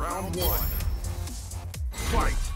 Round one. Fight!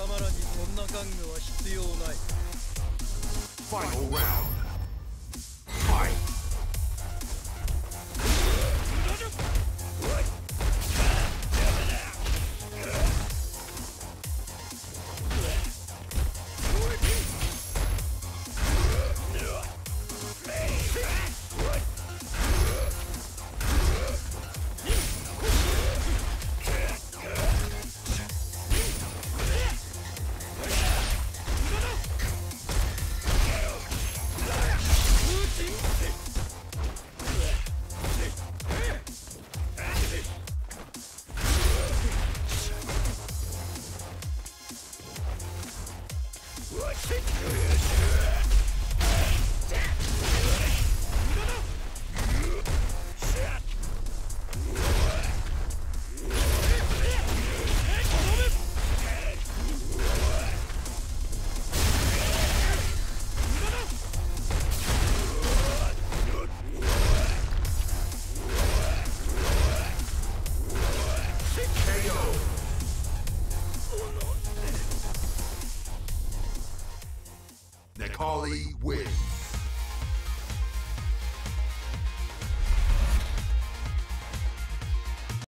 様らにそんな玩具は必要ない。Final round. Fight! KO! Wins.